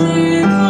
sweet.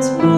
It's me.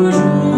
toujours.